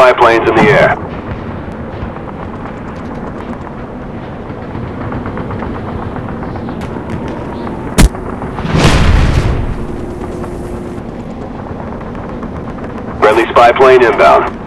spy planes in the air. Friendly spy plane inbound.